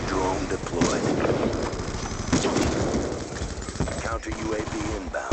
Drone deployed. Counter UAV inbound.